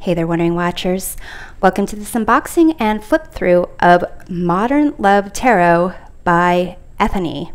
Hey there, Wondering Watchers. Welcome to this unboxing and flip through of Modern Love Tarot by Ethony.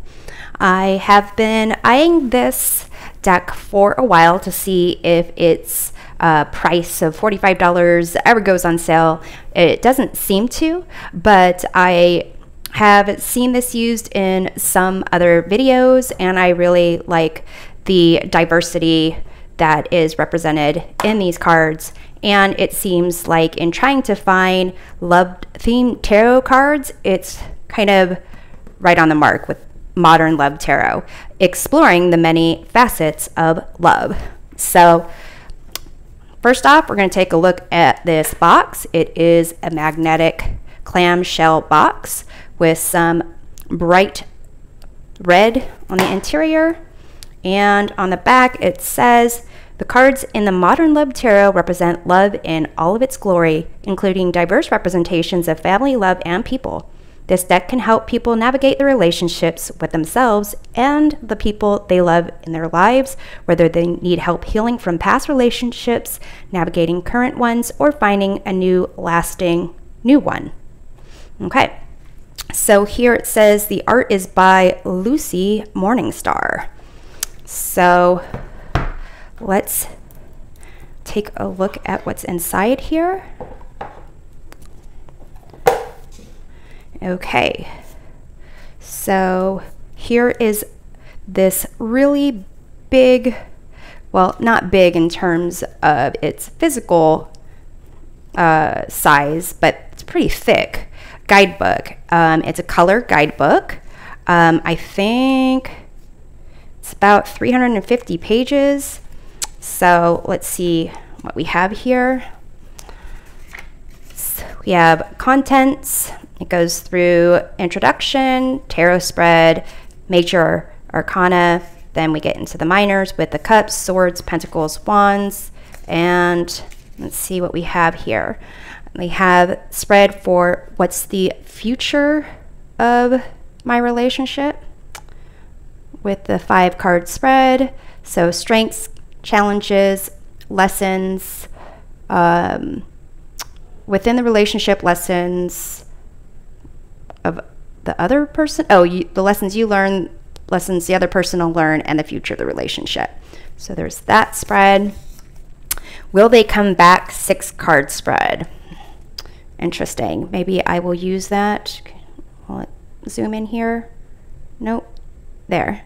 I have been eyeing this deck for a while to see if its uh, price of $45 ever goes on sale. It doesn't seem to, but I have seen this used in some other videos and I really like the diversity that is represented in these cards and it seems like in trying to find love themed tarot cards, it's kind of right on the mark with modern love tarot, exploring the many facets of love. So, first off, we're going to take a look at this box. It is a magnetic clamshell box with some bright red on the interior. And on the back, it says the cards in the modern love tarot represent love in all of its glory, including diverse representations of family, love, and people. This deck can help people navigate their relationships with themselves and the people they love in their lives, whether they need help healing from past relationships, navigating current ones, or finding a new, lasting new one. Okay, so here it says the art is by Lucy Morningstar. So let's take a look at what's inside here. Okay, so here is this really big, well, not big in terms of its physical uh, size, but it's pretty thick guidebook. Um, it's a color guidebook. Um, I think it's about 350 pages. So let's see what we have here. So we have contents. It goes through introduction, tarot spread, major arcana. Then we get into the minors with the cups, swords, pentacles, wands. And let's see what we have here. We have spread for what's the future of my relationship with the five card spread. So strengths, challenges, lessons, um, within the relationship lessons of the other person. Oh, you, the lessons you learn, lessons the other person will learn, and the future of the relationship. So there's that spread. Will they come back? Six card spread. Interesting. Maybe I will use that. Will zoom in here? Nope. There.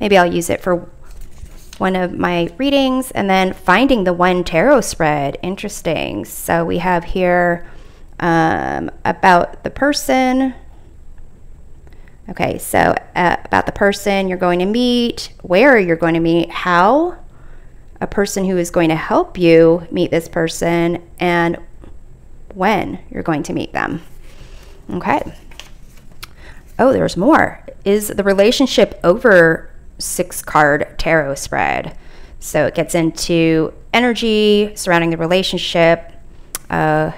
Maybe I'll use it for one of my readings and then finding the one tarot spread. Interesting. So we have here um, about the person. Okay, so uh, about the person you're going to meet, where you're going to meet, how a person who is going to help you meet this person, and when you're going to meet them. Okay. Oh, there's more. Is the relationship over six card tarot spread. So it gets into energy surrounding the relationship, uh,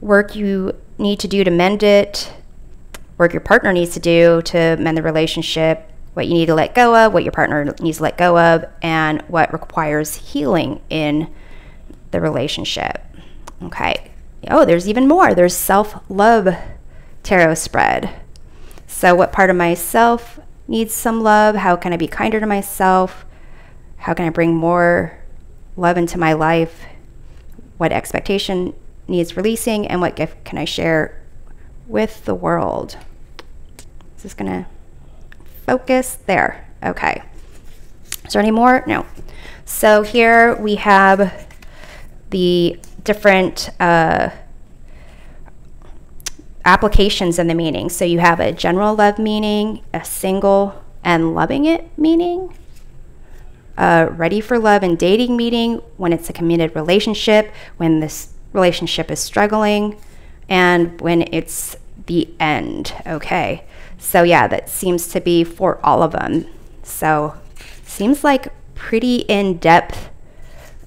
work you need to do to mend it, work your partner needs to do to mend the relationship, what you need to let go of, what your partner needs to let go of, and what requires healing in the relationship. Okay. Oh, there's even more. There's self love tarot spread. So, what part of myself needs some love? How can I be kinder to myself? How can I bring more love into my life? What expectation needs releasing? And what gift can I share with the world? Is this going to focus? There. Okay. Is there any more? No. So here we have the different uh, applications in the meaning. So you have a general love meaning, a single and loving it meaning, a ready for love and dating meaning when it's a committed relationship, when this relationship is struggling, and when it's the end. Okay. So yeah, that seems to be for all of them. So seems like pretty in depth,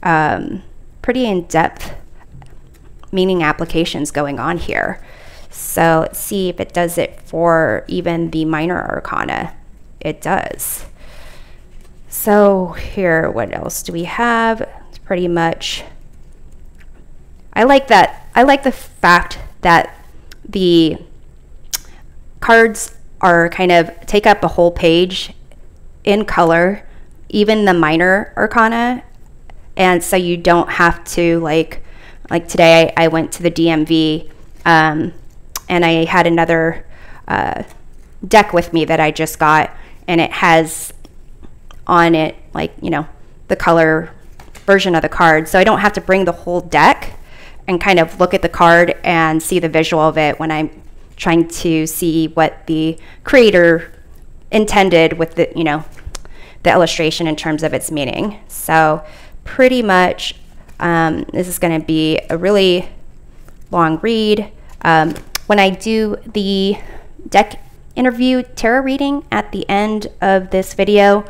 um, pretty in depth meaning applications going on here. So let's see if it does it for even the minor arcana. It does. So here, what else do we have? It's pretty much I like that. I like the fact that the cards are kind of take up a whole page in color, even the minor arcana. And so you don't have to like, like today I went to the DMV um, and I had another uh, deck with me that I just got, and it has on it like you know the color version of the card, so I don't have to bring the whole deck and kind of look at the card and see the visual of it when I'm trying to see what the creator intended with the you know the illustration in terms of its meaning. So pretty much um, this is going to be a really long read. Um, when I do the deck interview tarot reading at the end of this video,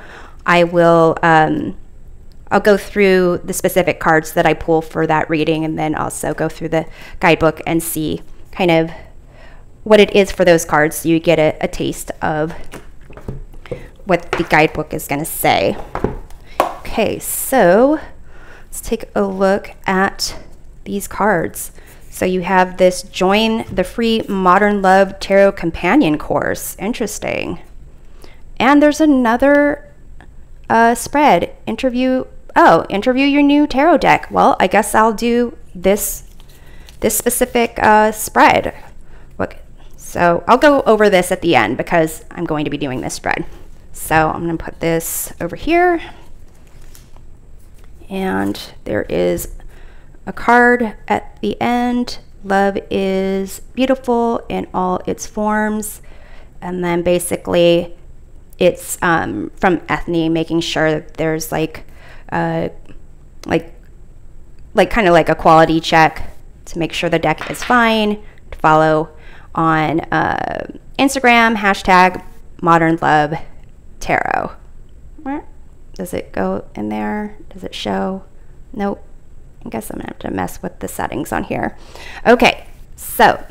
I will um, I'll go through the specific cards that I pull for that reading and then also go through the guidebook and see kind of what it is for those cards so you get a, a taste of what the guidebook is going to say. Okay, so let's take a look at these cards. So you have this join the free Modern Love Tarot Companion course. Interesting. And there's another uh, spread. Interview. Oh, interview your new tarot deck. Well, I guess I'll do this this specific uh, spread. Look, so I'll go over this at the end because I'm going to be doing this spread. So I'm going to put this over here. And there is a card at the end. Love is beautiful in all its forms. And then basically, it's um, from Ethony, making sure that there's like, uh, like, like kind of like a quality check to make sure the deck is fine. To follow on uh, Instagram hashtag Modern Love Tarot. Does it go in there? Does it show? Nope. I guess I'm gonna have to mess with the settings on here. Okay, so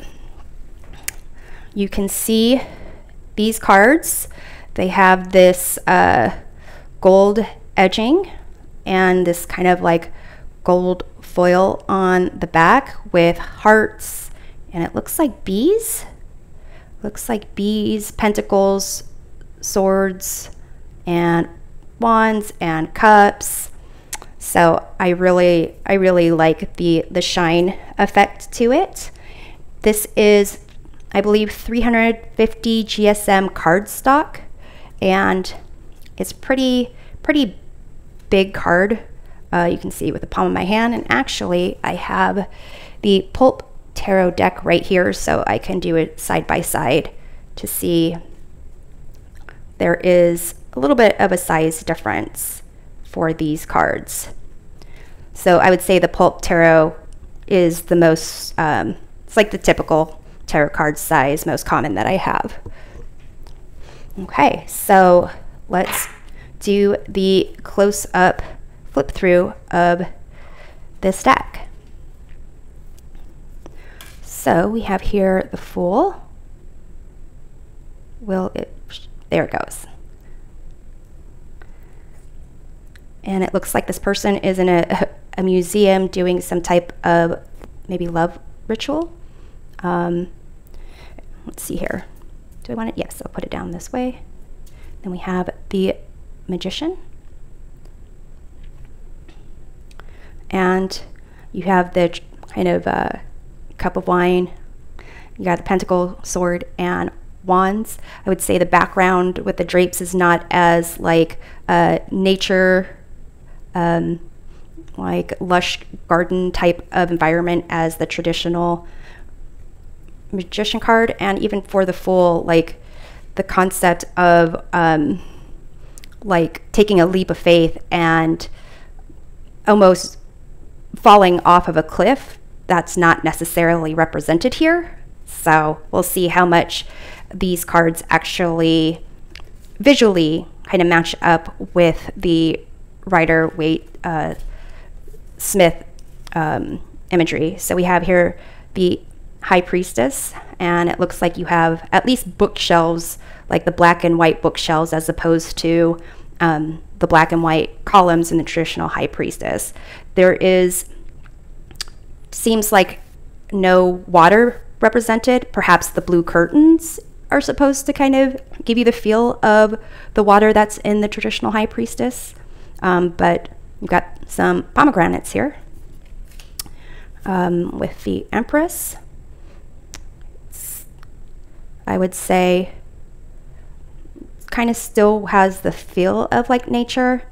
you can see these cards. They have this uh, gold edging and this kind of like gold foil on the back with hearts and it looks like bees. Looks like bees, pentacles, swords, and wands and cups so I really, I really like the, the shine effect to it. This is, I believe, 350 GSM cardstock, and it's pretty, pretty big card. Uh, you can see with the palm of my hand, and actually I have the Pulp Tarot deck right here, so I can do it side by side to see there is a little bit of a size difference for these cards. So I would say the Pulp Tarot is the most, um, it's like the typical tarot card size, most common that I have. Okay, so let's do the close-up flip through of this deck. So we have here the Fool. Will it, there it goes. And it looks like this person is in a, a museum doing some type of maybe love ritual. Um, let's see here. Do I want it? Yes, I'll put it down this way. Then we have the magician. And you have the kind of uh, cup of wine. You got the pentacle, sword, and wands. I would say the background with the drapes is not as like uh, nature um, like lush garden type of environment as the traditional magician card. And even for the Fool like the concept of um, like taking a leap of faith and almost falling off of a cliff that's not necessarily represented here. So we'll see how much these cards actually visually kind of match up with the Rider Waite uh, Smith um, imagery. So we have here the High Priestess, and it looks like you have at least bookshelves, like the black and white bookshelves, as opposed to um, the black and white columns in the traditional High Priestess. There is seems like no water represented. Perhaps the blue curtains are supposed to kind of give you the feel of the water that's in the traditional high priestess. Um, but we've got some pomegranates here um, with the empress. I would say kind of still has the feel of like nature,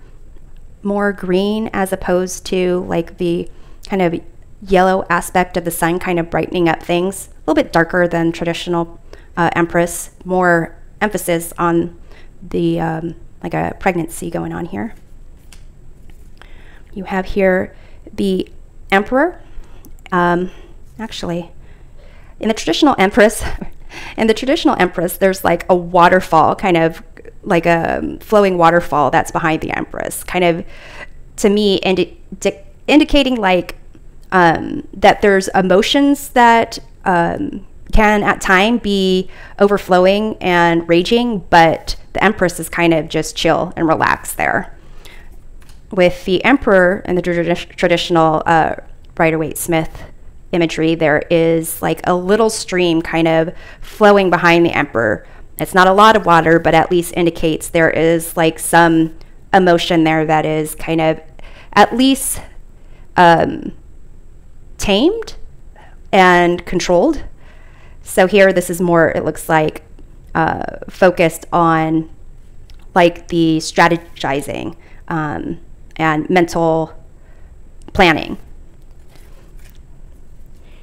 more green as opposed to like the kind of yellow aspect of the sun kind of brightening up things. A little bit darker than traditional uh, Empress, more emphasis on the um, like a pregnancy going on here. You have here the Emperor. Um, actually, in the traditional Empress, in the traditional Empress, there's like a waterfall, kind of like a flowing waterfall that's behind the Empress, kind of to me indi- indicating like um, that there's emotions that um, can at time be overflowing and raging, but the Empress is kind of just chill and relaxed there. With the Emperor and the traditional uh, Rider Waite Smith imagery, there is like a little stream kind of flowing behind the Emperor. It's not a lot of water, but at least indicates there is like some emotion there that is kind of at least um, tamed and controlled. So here, this is more, it looks like, uh, focused on like the strategizing um, and mental planning.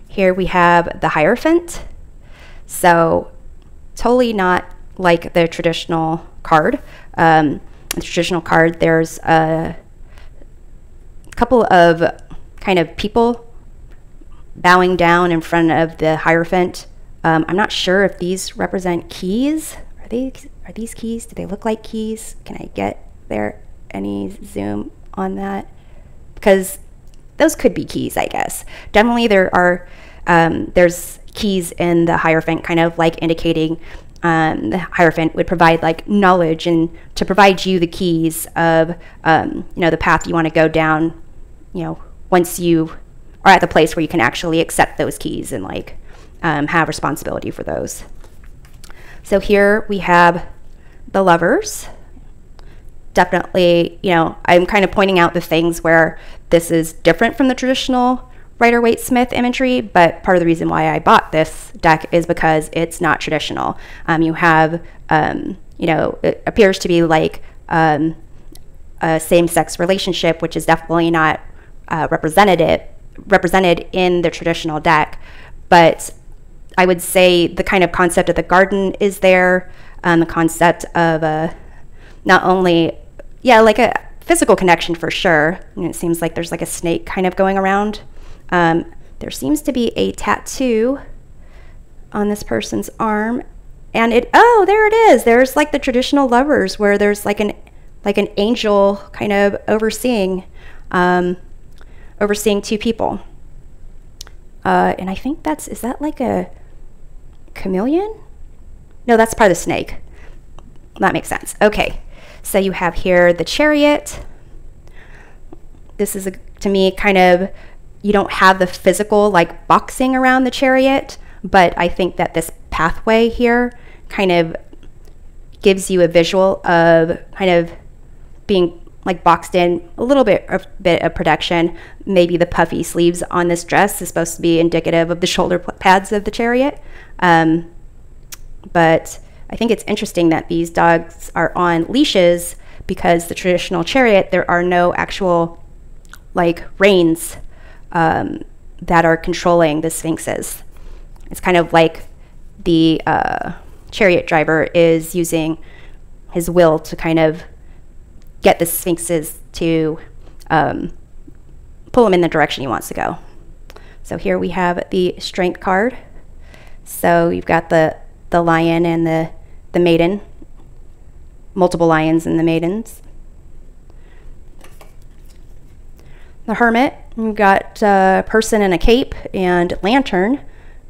Here we have the Hierophant. So totally not like the traditional card. Um, the traditional card, there's a couple of kind of people bowing down in front of the Hierophant. Um, I'm not sure if these represent keys. Are they are these keys? Do they look like keys? Can I get there any zoom on that? Because those could be keys, I guess. Definitely there are um, there's keys in the Hierophant, kind of like indicating um, the Hierophant would provide like knowledge and to provide you the keys of um, you know the path you want to go down. You know once you are at the place where you can actually accept those keys and like um, have responsibility for those. So here we have the lovers. Definitely, you know, I'm kind of pointing out the things where this is different from the traditional Rider Waite Smith imagery, but part of the reason why I bought this deck is because it's not traditional. Um, you have, um, you know, it appears to be like um, a same sex relationship, which is definitely not uh, represented represented in the traditional deck, but I would say the kind of concept of the garden is there, um, the concept of a, not only, yeah, like a physical connection for sure. And it seems like there's like a snake kind of going around. Um, there seems to be a tattoo on this person's arm, and it oh there it is. There's like the traditional lovers where there's like an like an angel kind of overseeing. Um, overseeing two people. Uh, and I think that's, is that like a chameleon? No, that's part of the snake. That makes sense. Okay, so you have here the chariot. This is, a, to me, kind of, you don't have the physical like boxing around the chariot, but I think that this pathway here kind of gives you a visual of kind of being like boxed in a little bit of bit of protection. Maybe the puffy sleeves on this dress is supposed to be indicative of the shoulder pads of the chariot. Um, but I think it's interesting that these dogs are on leashes because the traditional chariot there are no actual like reins um, that are controlling the sphinxes. It's kind of like the uh, chariot driver is using his will to kind of get the sphinxes to um, pull him in the direction he wants to go. So here we have the strength card. So you've got the, the lion and the, the maiden, multiple lions and the maidens. The hermit, we've got a person in a cape and lantern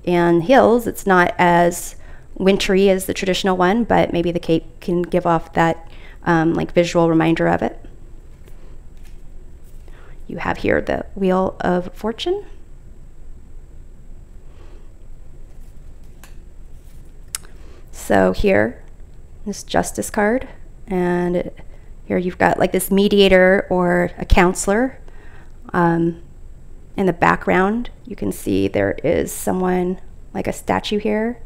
and hills. It's not as wintry as the traditional one, but maybe the cape can give off that um, like visual reminder of it. You have here the Wheel of Fortune. So here, this justice card, and here you've got like this mediator or a counselor. Um, in the background, you can see there is someone like a statue here.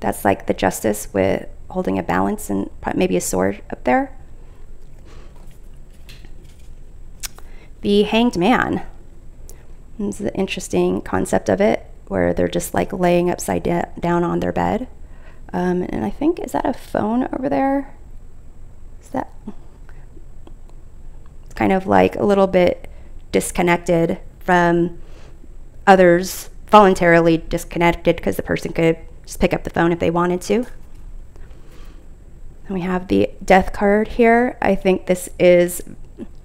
That's like the justice with holding a balance and maybe a sword up there. The hanged man. This is the interesting concept of it, where they're just like laying upside down on their bed. Um, and I think, is that a phone over there? Is that? It's kind of like a little bit disconnected from others, voluntarily disconnected because the person could just pick up the phone if they wanted to. And we have the death card here. I think this is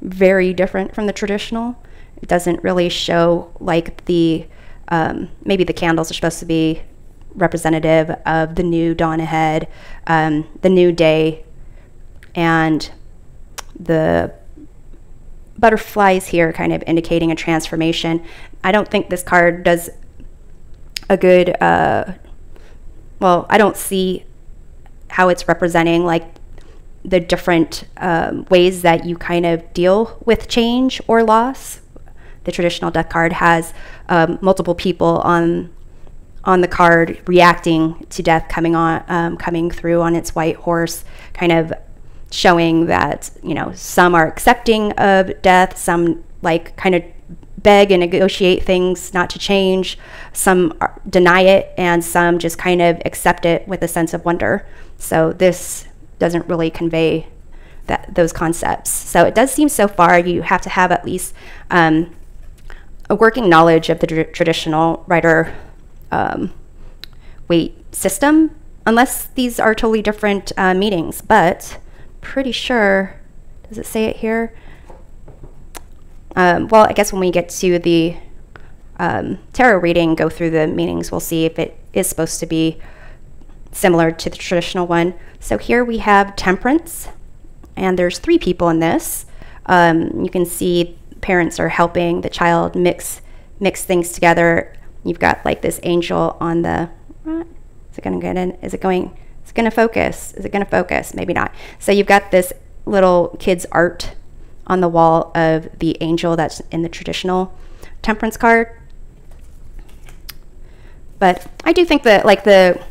very different from the traditional. It doesn't really show like the, um, maybe the candles are supposed to be representative of the new dawn ahead, um, the new day, and the butterflies here kind of indicating a transformation. I don't think this card does a good, uh, well, I don't see how it's representing like the different um, ways that you kind of deal with change or loss. The traditional death card has um, multiple people on on the card reacting to death coming on um, coming through on its white horse, kind of showing that you know some are accepting of death, some like kind of beg and negotiate things not to change, some deny it, and some just kind of accept it with a sense of wonder. So this doesn't really convey that those concepts. So it does seem so far you have to have at least um, a working knowledge of the tr traditional Rider um, Waite system, unless these are totally different uh, meanings. But pretty sure, does it say it here? Um, well, I guess when we get to the um, tarot reading, go through the meanings, we'll see if it is supposed to be similar to the traditional one. So here we have temperance, and there's three people in this. Um, you can see parents are helping the child mix mix things together. You've got like this angel on the. Is it going to get in? Is it going? Is it going to focus? Is it going to focus? Maybe not. So you've got this little kid's art on the wall of the angel that's in the traditional temperance card. But I do think that like the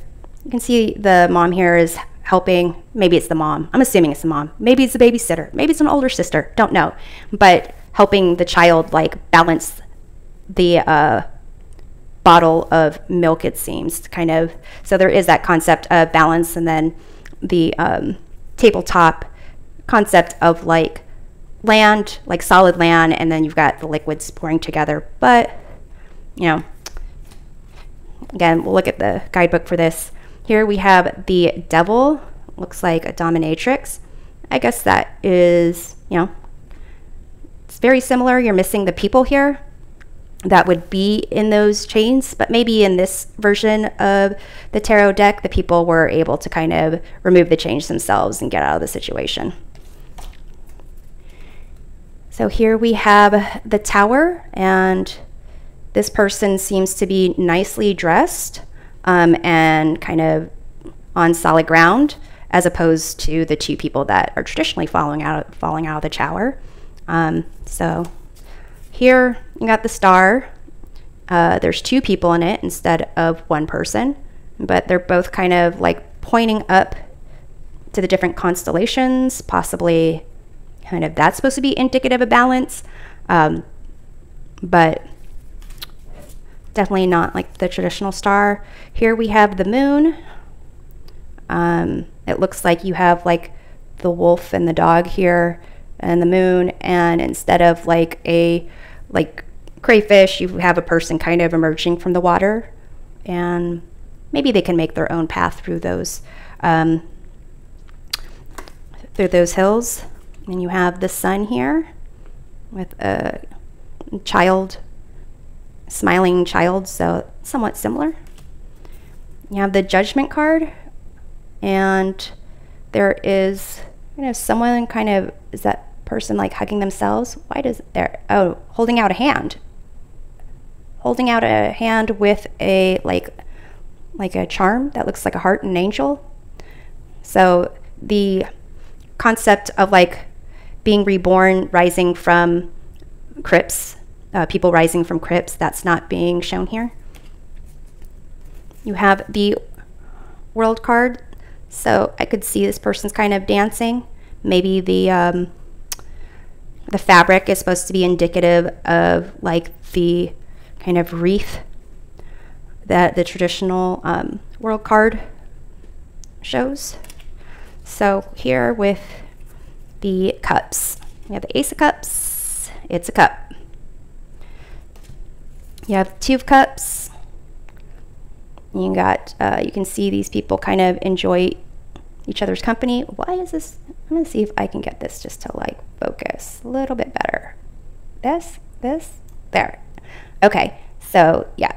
you can see the mom here is helping. Maybe it's the mom. I'm assuming it's the mom. Maybe it's the babysitter. Maybe it's an older sister. Don't know. But helping the child like balance the uh, bottle of milk, it seems, kind of. So there is that concept of balance, and then the um, tabletop concept of like land, like solid land, and then you've got the liquids pouring together. But, you know, again, we'll look at the guidebook for this. Here we have the devil, looks like a dominatrix. I guess that is, you know, it's very similar. You're missing the people here that would be in those chains, but maybe in this version of the tarot deck, the people were able to kind of remove the chains themselves and get out of the situation. So here we have the tower, and this person seems to be nicely dressed um, and kind of on solid ground, as opposed to the two people that are traditionally falling out falling out of the tower. Um, so here you got the star. Uh, there's two people in it instead of one person, but they're both kind of like pointing up to the different constellations, possibly kind of that's supposed to be indicative of balance. Um, but definitely not like the traditional star. Here we have the moon. Um, it looks like you have like the wolf and the dog here and the moon and instead of like a like crayfish you have a person kind of emerging from the water and maybe they can make their own path through those um, through those hills and you have the sun here with a child smiling child, so somewhat similar. You have the judgment card, and there is, you know, someone kind of, is that person like hugging themselves? Why does there, oh, holding out a hand. Holding out a hand with a, like, like a charm that looks like a heart and an angel. So the concept of like being reborn, rising from crypts, uh, people rising from crypts, that's not being shown here. You have the world card. So I could see this person's kind of dancing. Maybe the um, the fabric is supposed to be indicative of like the kind of wreath that the traditional um, world card shows. So here with the cups, we have the Ace of Cups, it's a cup. You have Two of Cups. You got, uh, you can see these people kind of enjoy each other's company. Why is this? I'm gonna see if I can get this just to like focus a little bit better. This, this, there. Okay, so yeah,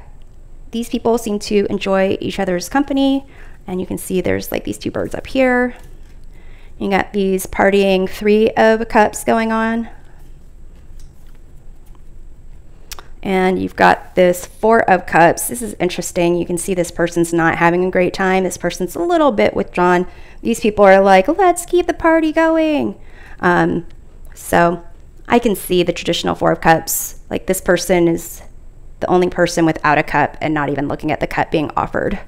these people seem to enjoy each other's company. And you can see there's like these two birds up here. You got these partying three of cups going on. And you've got this four of cups. This is interesting. You can see this person's not having a great time. This person's a little bit withdrawn. These people are like, let's keep the party going. Um, so I can see the traditional four of cups. Like this person is the only person without a cup and not even looking at the cup being offered.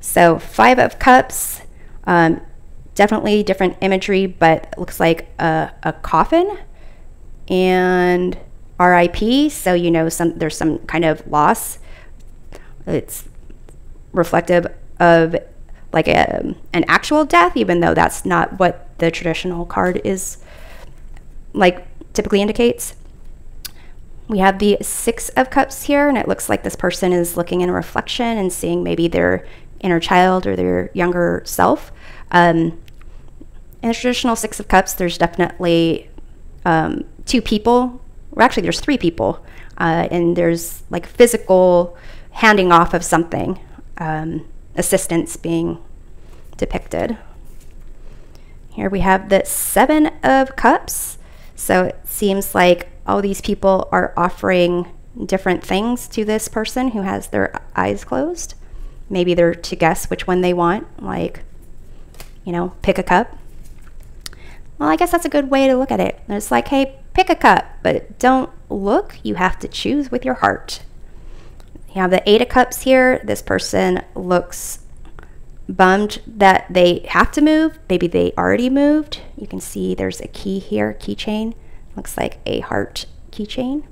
So five of cups, um, definitely different imagery, but looks like a, a coffin and RIP. So you know some there's some kind of loss. It's reflective of like a, an actual death, even though that's not what the traditional card is like typically indicates. We have the Six of Cups here, and it looks like this person is looking in a reflection and seeing maybe their inner child or their younger self. Um, in the traditional Six of Cups, there's definitely um, two people, or actually, there's three people, uh, and there's like physical handing off of something, um, assistance being depicted. Here we have the Seven of Cups. So it seems like all these people are offering different things to this person who has their eyes closed. Maybe they're to guess which one they want, like, you know, pick a cup. Well, I guess that's a good way to look at it. It's like, hey, pick a cup, but don't look. You have to choose with your heart. You have the Eight of Cups here. This person looks bummed that they have to move. Maybe they already moved. You can see there's a key here, keychain. Looks like a heart keychain.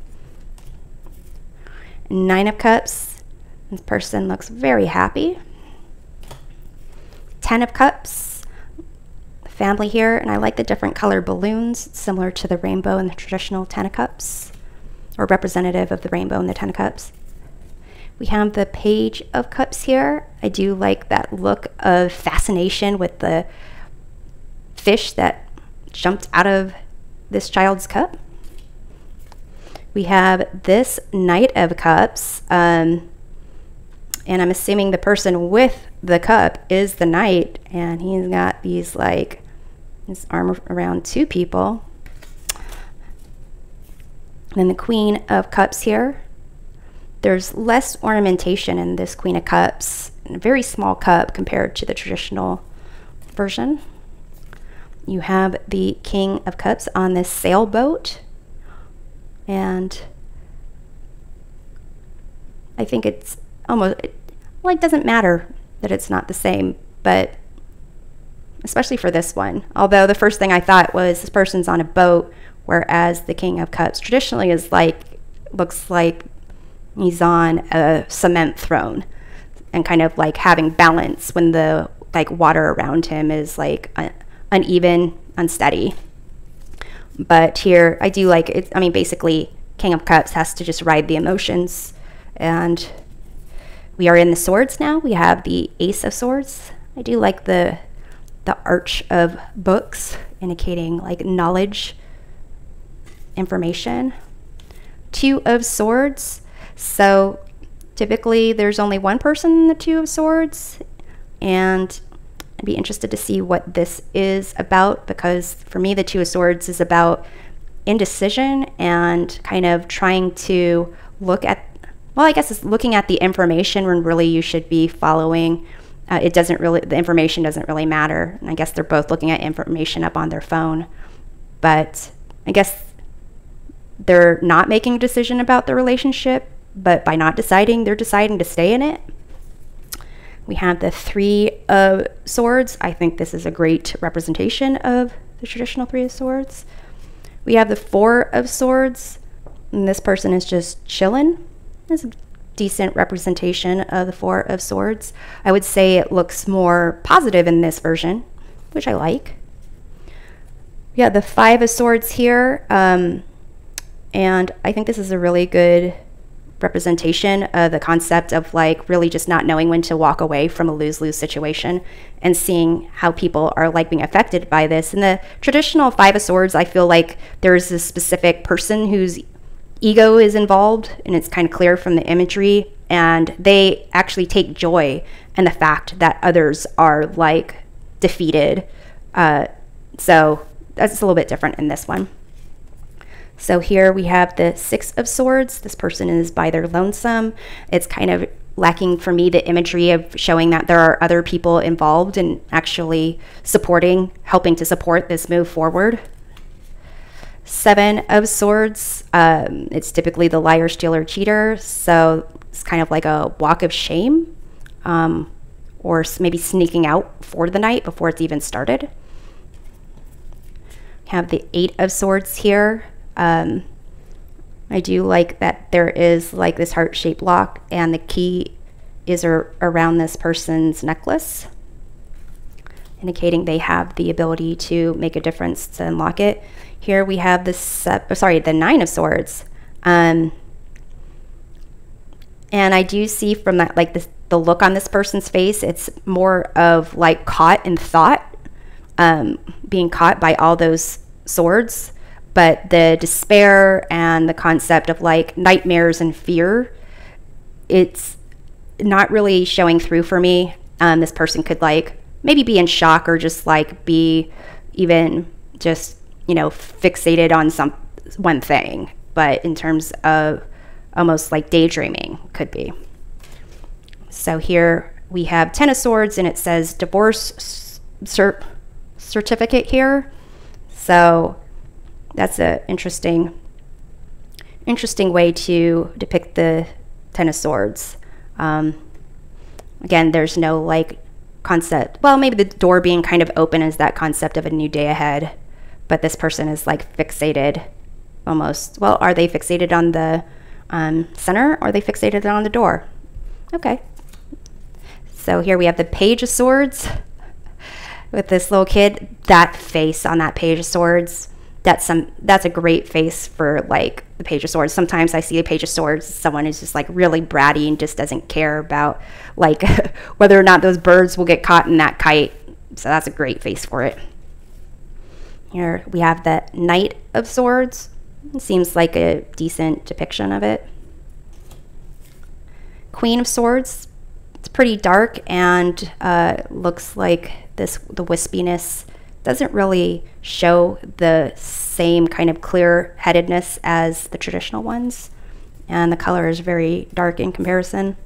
Nine of Cups. This person looks very happy. Ten of Cups. Family here, and I like the different color balloons, similar to the rainbow and the traditional Ten of Cups, or representative of the rainbow and the Ten of Cups. We have the Page of Cups here. I do like that look of fascination with the fish that jumped out of this child's cup. We have this Knight of Cups, um, and I'm assuming the person with the cup is the knight, and he's got these like his arm around two people. And then the Queen of Cups here. There's less ornamentation in this Queen of Cups, a very small cup compared to the traditional version. You have the King of Cups on this sailboat. And I think it's almost, it doesn't matter that it's not the same, but especially for this one. Although the first thing I thought was this person's on a boat, whereas the King of Cups traditionally is like, looks like he's on a cement throne and kind of like having balance when the like water around him is like uneven, unsteady. But here, I do like it. I mean, basically, King of Cups has to just ride the emotions. And we are in the swords now. We have the Ace of Swords. I do like the the arch of books indicating like knowledge, information. Two of Swords. So typically there's only one person in the Two of Swords. And I'd be interested to see what this is about because for me, the Two of Swords is about indecision and kind of trying to look at, well, I guess it's looking at the information when really you should be following uh, it doesn't really, the information doesn't really matter. And I guess they're both looking at information up on their phone. But I guess they're not making a decision about the relationship, but by not deciding, they're deciding to stay in it. We have the Three of Swords. I think this is a great representation of the traditional Three of Swords. We have the Four of Swords, and this person is just chilling. It's a decent representation of the Four of Swords. I would say it looks more positive in this version, which I like. Yeah, the Five of Swords here, um, and I think this is a really good representation of the concept of like really just not knowing when to walk away from a lose-lose situation and seeing how people are like being affected by this. In the traditional Five of Swords, I feel like there's a specific person whose ego is involved, and it's kind of clear from the imagery, and they actually take joy in the fact that others are like defeated. Uh, so that's a little bit different in this one. So here we have the Six of Swords. This person is by their lonesome. It's kind of lacking for me the imagery of showing that there are other people involved and actually supporting, helping to support this move forward. Seven of Swords, um, it's typically the liar, stealer, cheater. So it's kind of like a walk of shame um, or maybe sneaking out for the night before it's even started. Have the Eight of Swords here. Um, I do like that there is like this heart-shaped lock and the key is ar around this person's necklace, indicating they have the ability to make a difference to unlock it. Here we have the oh, sorry, the Nine of Swords. Um, and I do see from that, like the look on this person's face, it's more of like caught in thought, um, being caught by all those swords but the despair and the concept of like nightmares and fear it's not really showing through for me um, this person could like maybe be in shock or just like be even just you know fixated on some one thing but in terms of almost like daydreaming could be so here we have ten of swords and it says divorce cert certificate here so that's an interesting interesting way to depict the Ten of Swords. Um, again, there's no like concept. Well, maybe the door being kind of open is that concept of a new day ahead, but this person is like fixated almost. Well, are they fixated on the um, center or are they fixated on the door? Okay. So here we have the Page of Swords with this little kid. That face on that Page of Swords that's some that's a great face for like the page of swords sometimes i see a page of swords someone is just like really bratty and just doesn't care about like whether or not those birds will get caught in that kite so that's a great face for it here we have the knight of swords it seems like a decent depiction of it queen of swords it's pretty dark and uh, looks like this the wispiness doesn't really show the same kind of clear headedness as the traditional ones. And the color is very dark in comparison.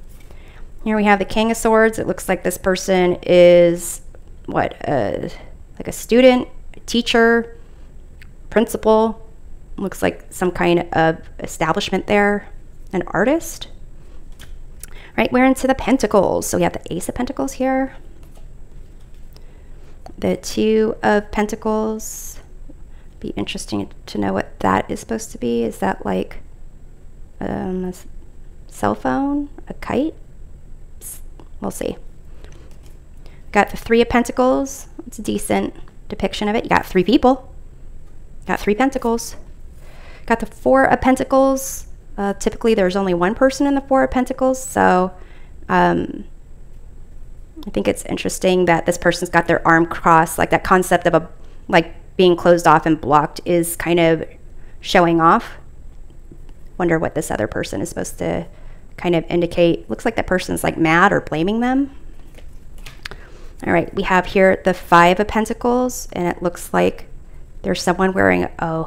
Here we have the King of Swords. It looks like this person is what, uh, like a student, teacher, principal. Looks like some kind of establishment there, an artist. Right, we're into the Pentacles. So we have the Ace of Pentacles here the Two of Pentacles. Be interesting to know what that is supposed to be. Is that like um, a cell phone, a kite? We'll see. Got the Three of Pentacles. It's decent depiction of it. You got three people. Got three pentacles. Got the Four of Pentacles. Uh, typically, there's only one person in the Four of Pentacles, so um, I think it's interesting that this person's got their arm crossed, like that concept of a like being closed off and blocked is kind of showing off. Wonder what this other person is supposed to kind of indicate. Looks like that person's like mad or blaming them. All right, we have here the Five of Pentacles, and it looks like there's someone wearing a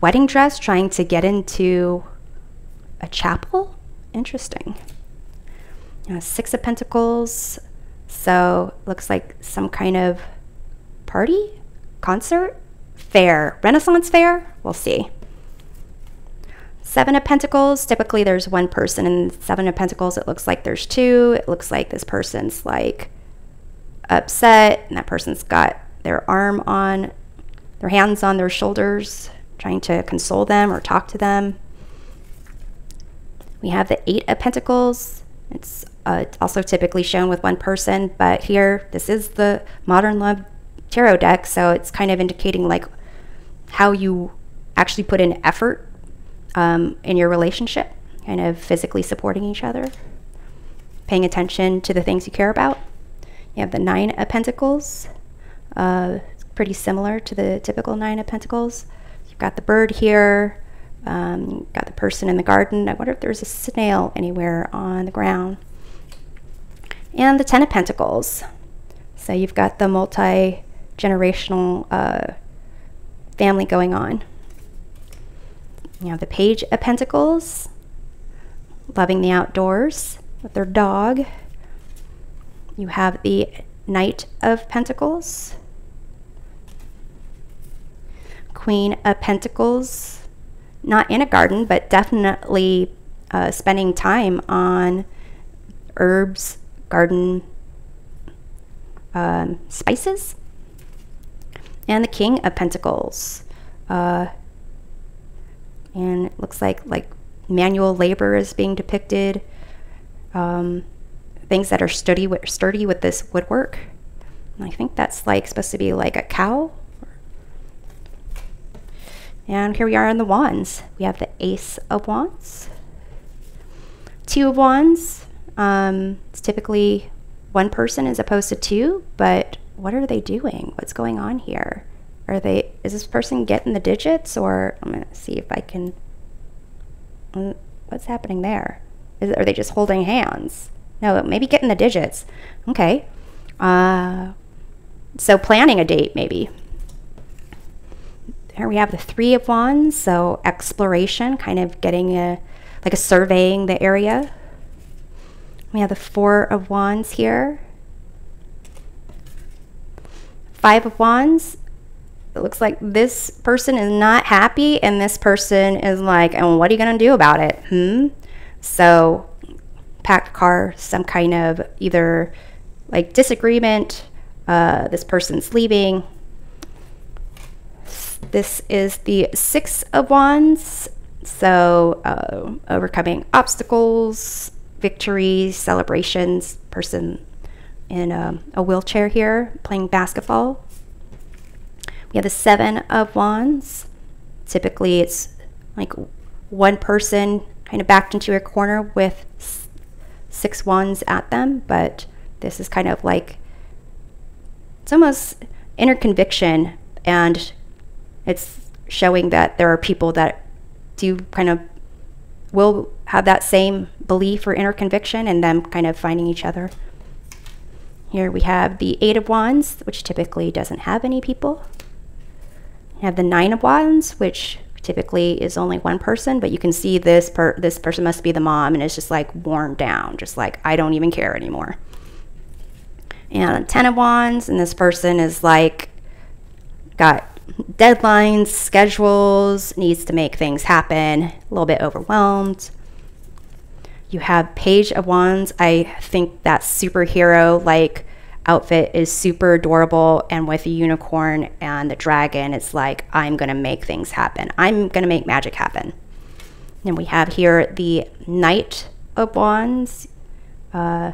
wedding dress trying to get into a chapel. Interesting. You know, Six of Pentacles, So looks like some kind of party, concert, fair, Renaissance fair. We'll see. Seven of Pentacles, typically there's one person in Seven of Pentacles. It looks like there's two. It looks like this person's like upset and that person's got their arm on, their hands on their shoulders, trying to console them or talk to them. We have the Eight of Pentacles. It's uh, also typically shown with one person, but here, this is the Modern Love Tarot deck, so it's kind of indicating like how you actually put in effort um, in your relationship, kind of physically supporting each other, paying attention to the things you care about. You have the Nine of Pentacles. Uh, pretty similar to the typical Nine of Pentacles. You've got the bird here. Um, got the person in the garden. I wonder if there's a snail anywhere on the ground. And the Ten of Pentacles. So you've got the multi generational uh, family going on. You have the Page of Pentacles, loving the outdoors with their dog. You have the Knight of Pentacles, Queen of Pentacles, not in a garden, but definitely uh, spending time on herbs, garden um, spices, and the King of Pentacles. Uh, and it looks like like manual labor is being depicted. Um, things that are sturdy with, sturdy with this woodwork. And I think that's like supposed to be like a cow. And here we are in the wands. We have the Ace of Wands, Two of Wands. Um, it's typically one person as opposed to two, but what are they doing? What's going on here? Are they, is this person getting the digits or I'm to see if I can, mm, what's happening there? Is, are they just holding hands? No, maybe getting the digits. Okay. Uh, so planning a date maybe. Here we have the three of wands. So exploration, kind of getting a, like a surveying the area. We have the four of wands here. Five of wands, it looks like this person is not happy and this person is like, and what are you going to do about it? Hmm? So, packed car, some kind of either like disagreement, uh, this person's leaving. This is the Six of Wands. So, uh, overcoming obstacles, victories, celebrations, person in a, a wheelchair here playing basketball. We have the Seven of Wands. Typically, it's like one person kind of backed into a corner with six wands at them, but this is kind of like it's almost inner conviction, and it's showing that there are people that do kind of will have that same belief or inner conviction and them kind of finding each other. Here we have the Eight of Wands, which typically doesn't have any people. You have the Nine of Wands, which typically is only one person, but you can see this per this person must be the mom and it's just like worn down, just like I don't even care anymore. And Ten of Wands, and this person is like got deadlines, schedules, needs to make things happen, a little bit overwhelmed. You have Page of Wands. I think that superhero like outfit is super adorable and with the unicorn and the dragon it's like i'm gonna make things happen. I'm gonna make magic happen. And we have here the knight of wands uh,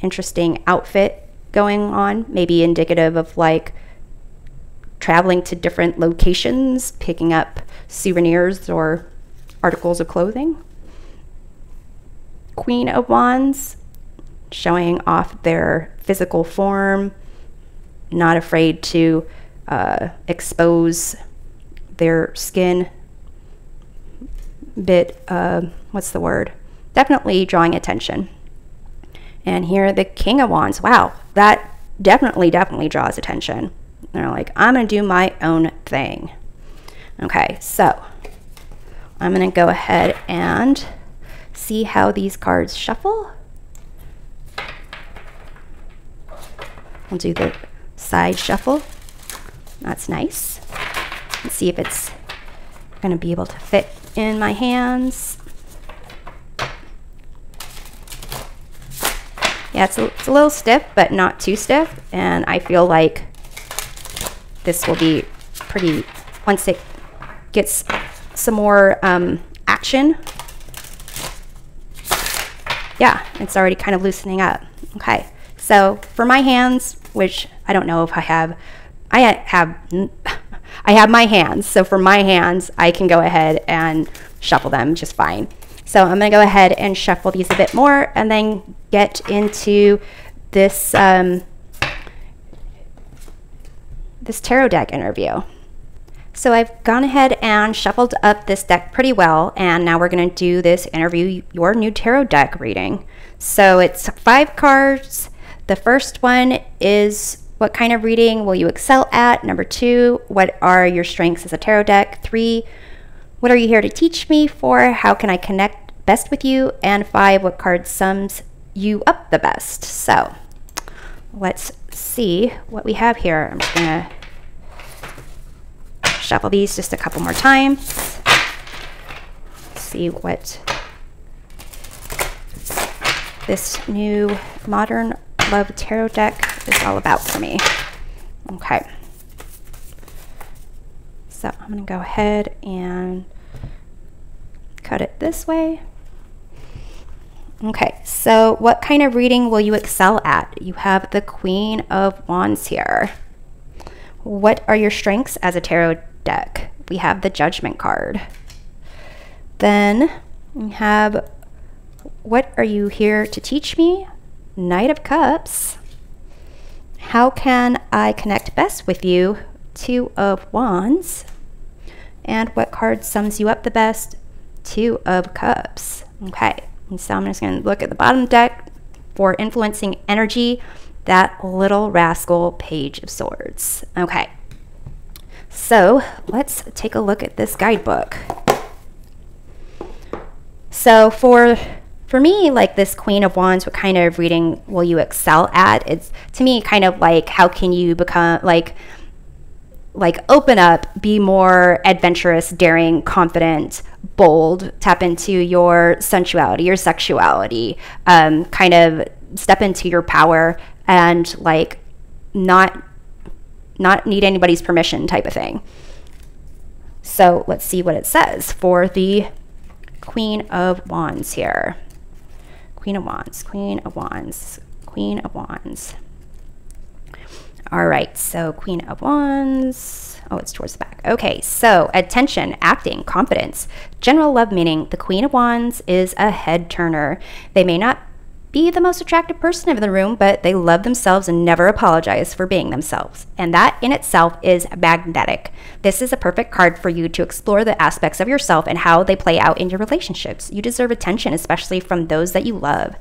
interesting outfit going on maybe indicative of like traveling to different locations picking up souvenirs or articles of clothing. Queen of wands showing off their physical form, not afraid to uh, expose their skin. Bit, uh, what's the word? Definitely drawing attention. And here, the King of Wands. Wow, that definitely, definitely draws attention. They're like, I'm going to do my own thing. Okay, so I'm going to go ahead and see how these cards shuffle. We'll do the side shuffle. That's nice. Let's see if it's going to be able to fit in my hands. Yeah, it's a, it's a little stiff, but not too stiff. And I feel like this will be pretty, once it gets some more um, action, yeah, it's already kind of loosening up. Okay, so for my hands, which I don't know if I have, I have, I have my hands. So for my hands, I can go ahead and shuffle them just fine. So I'm gonna go ahead and shuffle these a bit more and then get into this, um, this tarot deck interview. So I've gone ahead and shuffled up this deck pretty well, and now we're going to do this interview your new tarot deck reading. So it's five cards. The first one is what kind of reading will you excel at? Number two, what are your strengths as a tarot deck? Three, what are you here to teach me? Four, how can I connect best with you? And five, what card sums you up the best? So let's see what we have here. I'm just going to shuffle these just a couple more times. See what this new modern love tarot deck is all about for me. Okay. So I'm going to go ahead and cut it this way. Okay, so what kind of reading will you excel at? You have the Queen of Wands here. What are your strengths as a tarot deck. We have the Judgment card. Then we have What Are You Here to Teach Me? Knight of Cups. How can I connect best with you? Two of Wands. And what card sums you up the best? Two of Cups. Okay, and so I'm just going to look at the bottom deck for influencing energy. That little rascal Page of Swords. Okay, so let's take a look at this guidebook. So for for me, like this Queen of Wands, what kind of reading will you excel at? It's to me kind of like how can you become like like open up, be more adventurous, daring, confident, bold, tap into your sensuality, your sexuality, um, kind of step into your power and like not not need anybody's permission type of thing. So let's see what it says for the Queen of Wands here. Queen of Wands, Queen of Wands, Queen of Wands. All right, so Queen of Wands. Oh, it's towards the back. Okay, so attention, acting, confidence. General love meaning the Queen of Wands is a head turner. They may not be the most attractive person in the room, but they love themselves and never apologize for being themselves. And that in itself is magnetic. This is a perfect card for you to explore the aspects of yourself and how they play out in your relationships. You deserve attention, especially from those that you love.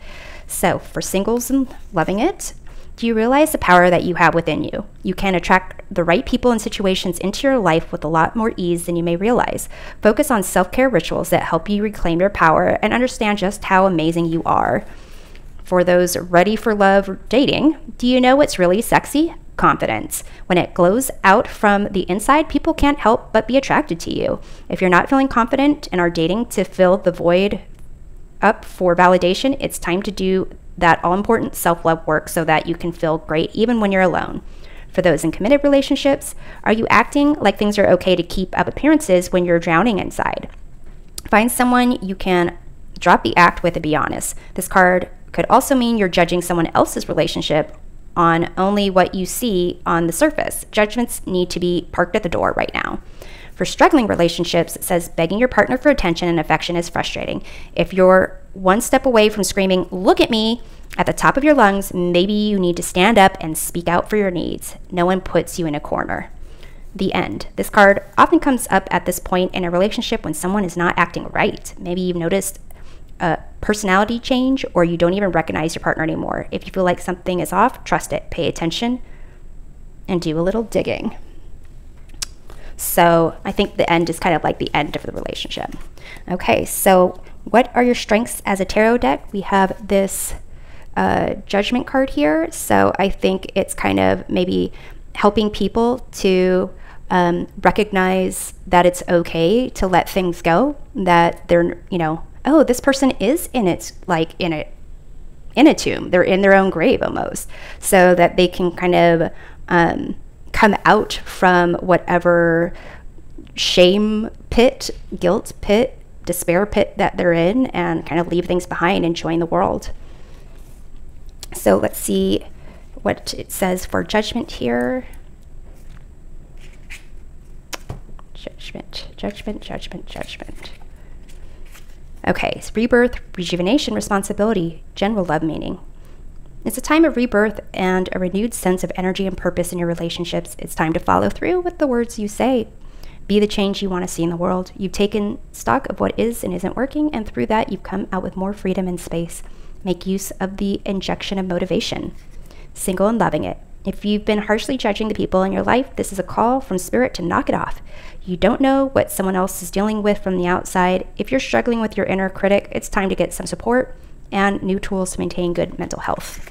So, for singles and loving it, do you realize the power that you have within you? You can attract the right people and situations into your life with a lot more ease than you may realize. Focus on self care rituals that help you reclaim your power and understand just how amazing you are. For those ready for love dating, do you know what's really sexy? Confidence. When it glows out from the inside, people can't help but be attracted to you. If you're not feeling confident and are dating to fill the void up for validation, it's time to do that all important self love work so that you can feel great even when you're alone. For those in committed relationships, are you acting like things are okay to keep up appearances when you're drowning inside? Find someone you can drop the act with and be honest. This card could also mean you're judging someone else's relationship on only what you see on the surface. Judgments need to be parked at the door right now. For struggling relationships, it says begging your partner for attention and affection is frustrating. If you're one step away from screaming, Look at me, at the top of your lungs, maybe you need to stand up and speak out for your needs. No one puts you in a corner. The end. This card often comes up at this point in a relationship when someone is not acting right. Maybe you've noticed a personality change or you don't even recognize your partner anymore. If you feel like something is off, trust it, pay attention, and do a little digging. So I think the end is kind of like the end of the relationship. Okay, so what are your strengths as a tarot deck? We have this uh, judgment card here. So I think it's kind of maybe helping people to um, recognize that it's okay to let things go, that they're, you know, oh, this person is in it, like in it, in a tomb. They're in their own grave almost, so that they can kind of um, come out from whatever shame pit, guilt pit, despair pit that they're in, and kind of leave things behind and join the world. So let's see what it says for judgment here. Judgment, judgment, judgment, judgment. Okay, it's rebirth, rejuvenation, responsibility, general love meaning. It's a time of rebirth and a renewed sense of energy and purpose in your relationships. It's time to follow through with the words you say. Be the change you want to see in the world. You've taken stock of what is and isn't working, and through that, you've come out with more freedom and space. Make use of the injection of motivation. Single and loving it. If you've been harshly judging the people in your life, this is a call from spirit to knock it off. You don't know what someone else is dealing with from the outside. If you're struggling with your inner critic, it's time to get some support and new tools to maintain good mental health.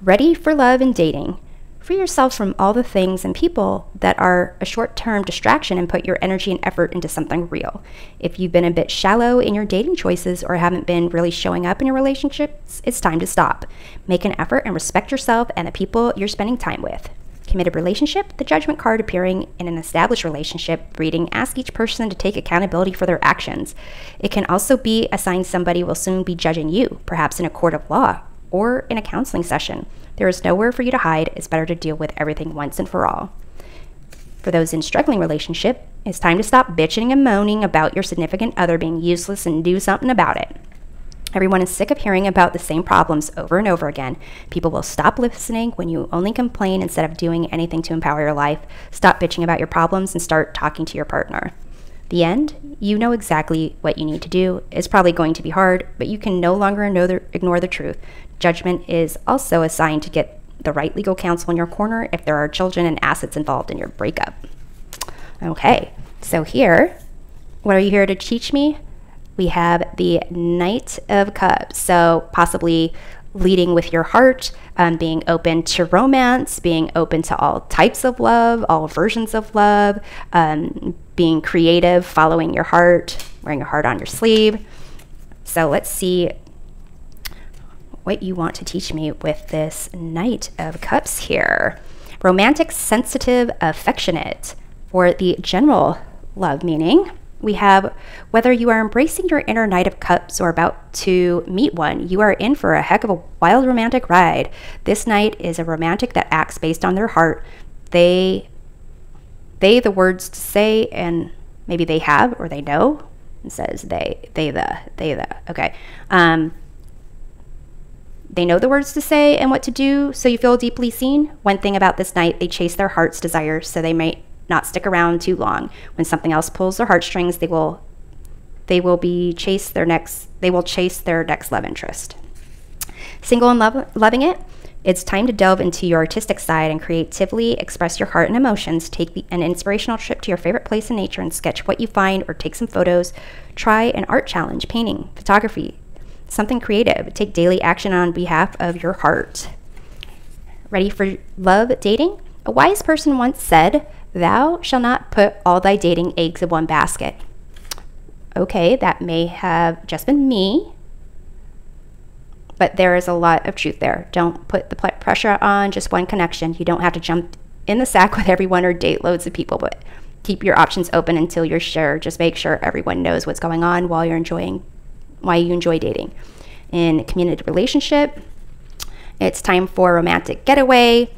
Ready for love and dating. Free yourself from all the things and people that are a short term distraction and put your energy and effort into something real. If you've been a bit shallow in your dating choices or haven't been really showing up in your relationships, it's time to stop. Make an effort and respect yourself and the people you're spending time with. Committed relationship, the judgment card appearing in an established relationship, reading, ask each person to take accountability for their actions. It can also be a sign somebody will soon be judging you, perhaps in a court of law or in a counseling session. There is nowhere for you to hide. It's better to deal with everything once and for all. For those in struggling relationship, it's time to stop bitching and moaning about your significant other being useless and do something about it. Everyone is sick of hearing about the same problems over and over again. People will stop listening when you only complain instead of doing anything to empower your life. Stop bitching about your problems and start talking to your partner. The end, you know exactly what you need to do. It's probably going to be hard, but you can no longer ignore the truth. Judgment is also a sign to get the right legal counsel in your corner if there are children and assets involved in your breakup. Okay, so here, what are you here to teach me? We have the Knight of Cups. So, possibly leading with your heart, um, being open to romance, being open to all types of love, all versions of love, um, being creative, following your heart, wearing your heart on your sleeve. So, let's see what you want to teach me with this Knight of Cups here. Romantic, sensitive, affectionate. For the general love meaning, we have whether you are embracing your inner Knight of Cups or about to meet one, you are in for a heck of a wild romantic ride. This knight is a romantic that acts based on their heart. They, they, the words to say, and maybe they have or they know. It says they, they, the, they, the. Okay. Um, they know the words to say and what to do, so you feel deeply seen. One thing about this knight, they chase their heart's desires, so they might not stick around too long. When something else pulls their heartstrings, they will they will be chase their next they will chase their next love interest. Single and love, loving it, it's time to delve into your artistic side and creatively express your heart and emotions. Take the, an inspirational trip to your favorite place in nature and sketch what you find or take some photos. Try an art challenge, painting, photography, something creative. Take daily action on behalf of your heart. Ready for love dating? A wise person once said, Thou shalt not put all thy dating eggs in one basket. Okay, that may have just been me, but there is a lot of truth there. Don't put the pressure on just one connection. You don't have to jump in the sack with everyone or date loads of people, but keep your options open until you're sure. Just make sure everyone knows what's going on while you're enjoying why you enjoy dating. In community relationship, it's time for romantic getaway.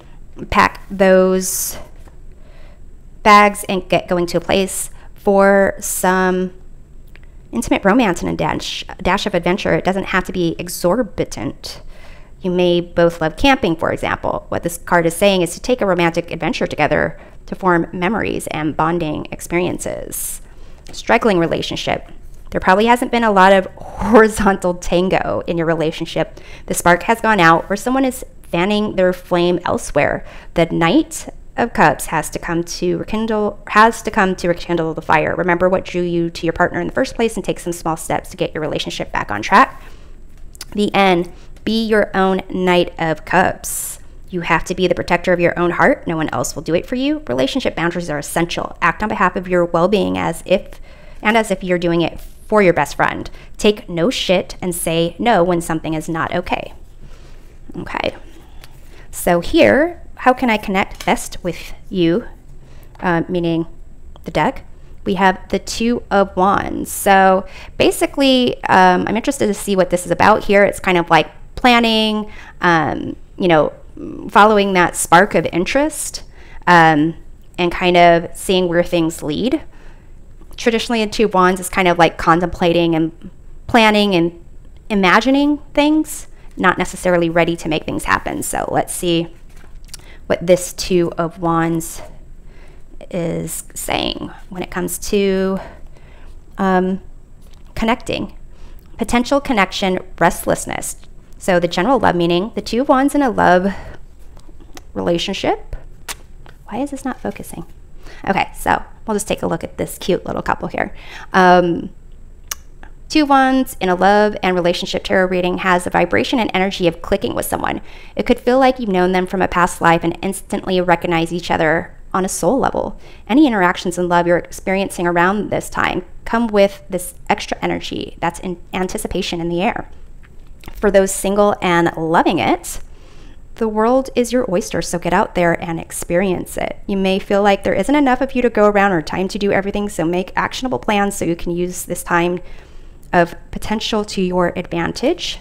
Pack those bags and get going to a place for some intimate romance and a dash, dash of adventure. It doesn't have to be exorbitant. You may both love camping, for example. What this card is saying is to take a romantic adventure together to form memories and bonding experiences. Struggling relationship. There probably hasn't been a lot of horizontal tango in your relationship. The spark has gone out, or someone is fanning their flame elsewhere. The Knight of Cups has to come to rekindle has to come to rekindle the fire. Remember what drew you to your partner in the first place and take some small steps to get your relationship back on track. The end. Be your own Knight of Cups. You have to be the protector of your own heart. No one else will do it for you. Relationship boundaries are essential. Act on behalf of your well being as if and as if you're doing it for your best friend. Take no shit and say no when something is not okay. Okay. So here, how can I connect best with you, uh, meaning the deck? We have the Two of Wands. So basically, um, I'm interested to see what this is about here. It's kind of like planning, um, you know, following that spark of interest um, and kind of seeing where things lead. Traditionally, the Two of Wands is kind of like contemplating and planning and imagining things, not necessarily ready to make things happen. So let's see what this Two of Wands is saying when it comes to um, connecting. Potential connection, restlessness. So the general love meaning, the Two of Wands in a love relationship. Why is this not focusing? Okay, so we'll just take a look at this cute little couple here. Um, Two Wands in a love and relationship tarot reading has a vibration and energy of clicking with someone. It could feel like you've known them from a past life and instantly recognize each other on a soul level. Any interactions in love you're experiencing around this time come with this extra energy that's in anticipation in the air. For those single and loving it, the world is your oyster, so get out there and experience it. You may feel like there isn't enough of you to go around or time to do everything, so make actionable plans so you can use this time of potential to your advantage.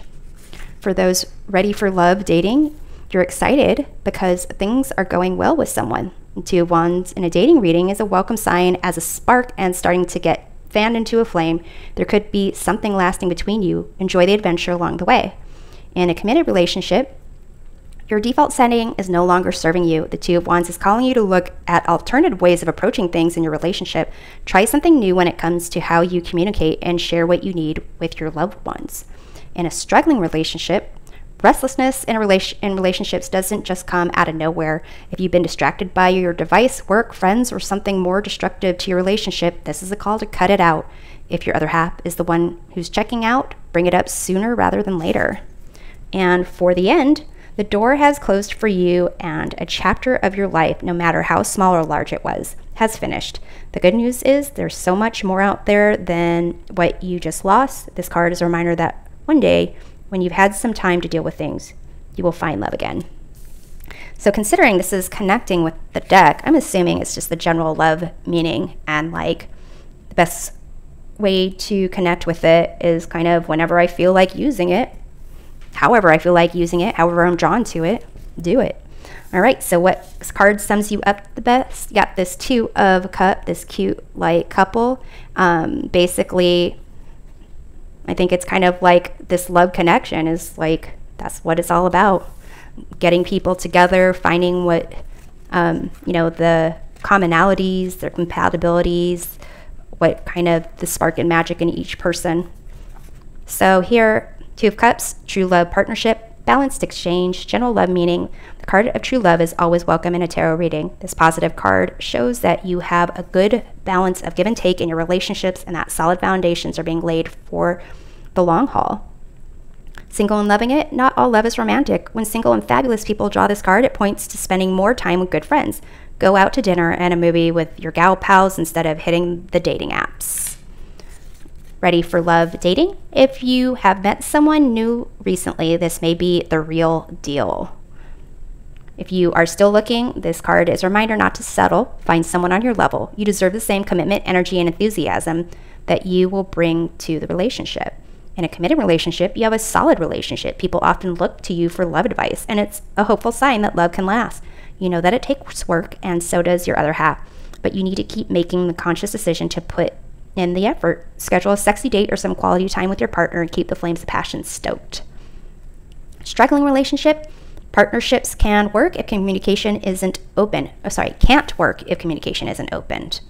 For those ready for love dating, you're excited because things are going well with someone. Two of Wands in a dating reading is a welcome sign as a spark and starting to get fanned into a flame. There could be something lasting between you. Enjoy the adventure along the way. In a committed relationship, your default setting is no longer serving you. The Two of Wands is calling you to look at alternative ways of approaching things in your relationship. Try something new when it comes to how you communicate and share what you need with your loved ones. In a struggling relationship, restlessness in, in relationships doesn't just come out of nowhere. If you've been distracted by your device, work, friends, or something more destructive to your relationship, this is a call to cut it out. If your other half is the one who's checking out, bring it up sooner rather than later. And for the end, the door has closed for you, and a chapter of your life, no matter how small or large it was, has finished. The good news is there's so much more out there than what you just lost. This card is a reminder that one day, when you've had some time to deal with things, you will find love again. So, considering this is connecting with the deck, I'm assuming it's just the general love meaning, and like the best way to connect with it is kind of whenever I feel like using it, however I feel like using it, however I'm drawn to it, do it. All right, so what card sums you up the best? You got this two of cup, this cute like couple. Um, basically, I think it's kind of like this love connection is like that's what it's all about. Getting people together, finding what um, you know the commonalities, their compatibilities, what kind of the spark and magic in each person. So here Two of Cups, true love partnership, balanced exchange, general love meaning. The card of true love is always welcome in a tarot reading. This positive card shows that you have a good balance of give and take in your relationships and that solid foundations are being laid for the long haul. Single and loving it, not all love is romantic. When single and fabulous people draw this card, it points to spending more time with good friends. Go out to dinner and a movie with your gal pals instead of hitting the dating apps ready for love dating. If you have met someone new recently, this may be the real deal. If you are still looking, this card is a reminder not to settle. Find someone on your level. You deserve the same commitment, energy, and enthusiasm that you will bring to the relationship. In a committed relationship, you have a solid relationship. People often look to you for love advice, and it's a hopeful sign that love can last. You know that it takes work, and so does your other half, but you need to keep making the conscious decision to put in the effort. Schedule a sexy date or some quality time with your partner and keep the flames of passion stoked. Struggling relationship, partnerships can work if communication isn't open. Oh, sorry, can't work if communication isn't opened.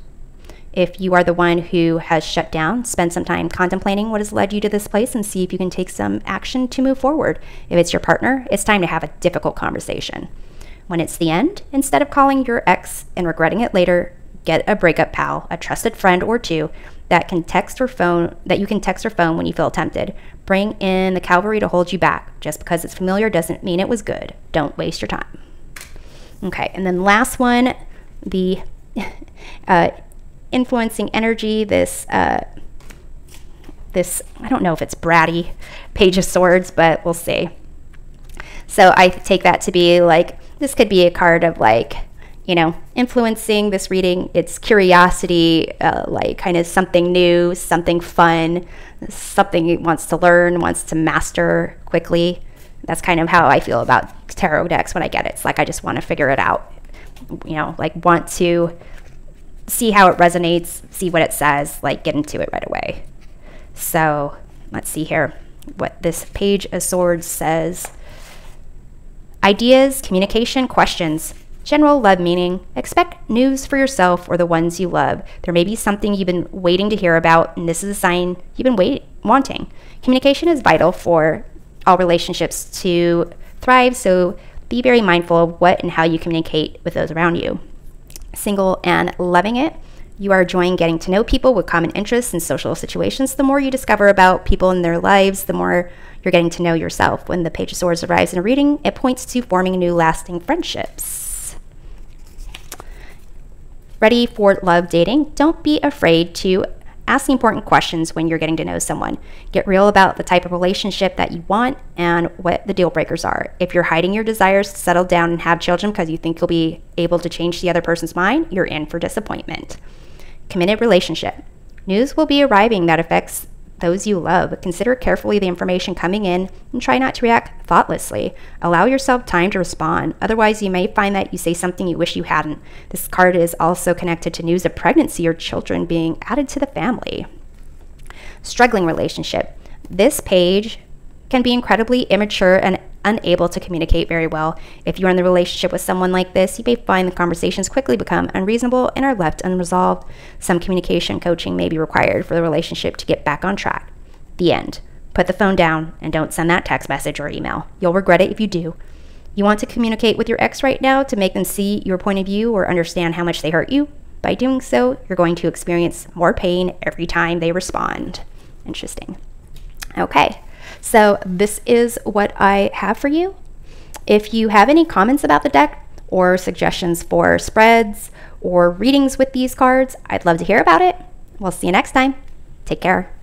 If you are the one who has shut down, spend some time contemplating what has led you to this place and see if you can take some action to move forward. If it's your partner, it's time to have a difficult conversation. When it's the end, instead of calling your ex and regretting it later, Get a breakup pal, a trusted friend or two. That can text or phone that you can text or phone when you feel tempted. Bring in the cavalry to hold you back. Just because it's familiar doesn't mean it was good. Don't waste your time. Okay, and then last one, the uh, influencing energy. This uh, this I don't know if it's bratty page of swords, but we'll see. So I take that to be like this could be a card of like you know, influencing this reading. It's curiosity, uh, like kind of something new, something fun, something it wants to learn, wants to master quickly. That's kind of how I feel about tarot decks when I get it. It's like I just want to figure it out, you know, like want to see how it resonates, see what it says, like get into it right away. So let's see here what this page of swords says. Ideas, communication, questions. General love meaning expect news for yourself or the ones you love. There may be something you've been waiting to hear about, and this is a sign you've been wait- wanting. Communication is vital for all relationships to thrive, so be very mindful of what and how you communicate with those around you. Single and loving it. You are enjoying getting to know people with common interests and social situations. The more you discover about people in their lives, the more you're getting to know yourself. When the Page of Swords arrives in a reading, it points to forming new lasting friendships ready for love dating, don't be afraid to ask the important questions when you're getting to know someone. Get real about the type of relationship that you want and what the deal breakers are. If you're hiding your desires to settle down and have children because you think you'll be able to change the other person's mind, you're in for disappointment. Committed relationship. News will be arriving that affects those you love. Consider carefully the information coming in and try not to react thoughtlessly. Allow yourself time to respond. Otherwise, you may find that you say something you wish you hadn't. This card is also connected to news of pregnancy or children being added to the family. Struggling relationship. This page can be incredibly immature and unable to communicate very well. If you're in the relationship with someone like this, you may find the conversations quickly become unreasonable and are left unresolved. Some communication coaching may be required for the relationship to get back on track. The end. Put the phone down and don't send that text message or email. You'll regret it if you do. You want to communicate with your ex right now to make them see your point of view or understand how much they hurt you? By doing so, you're going to experience more pain every time they respond. Interesting. Okay. So this is what I have for you. If you have any comments about the deck or suggestions for spreads or readings with these cards, I'd love to hear about it. We'll see you next time. Take care.